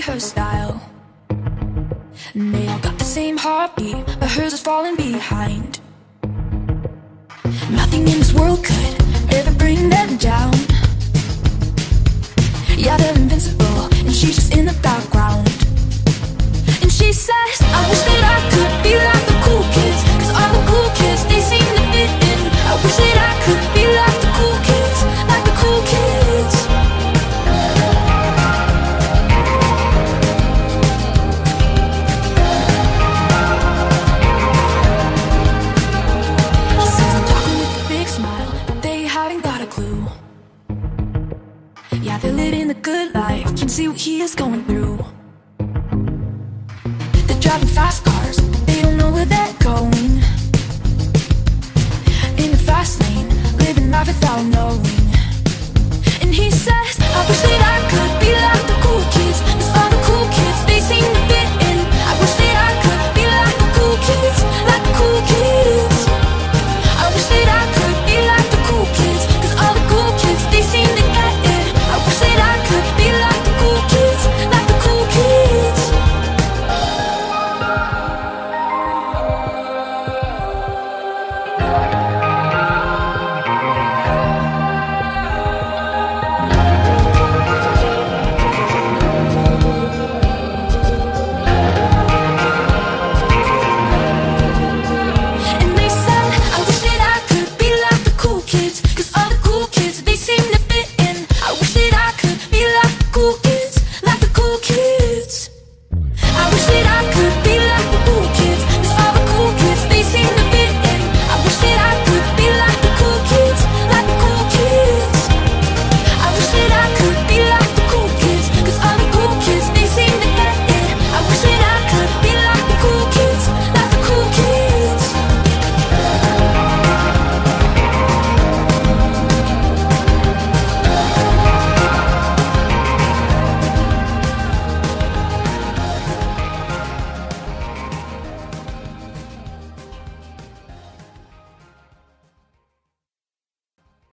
her style. And they all got the same heartbeat, but hers is falling behind. Nothing in this world could ever bring them down. Yeah, they're invincible, and she's just in the background. And she says, I wish that I could Yeah, they're living the good life, can see what he is going through. They're driving fast cars,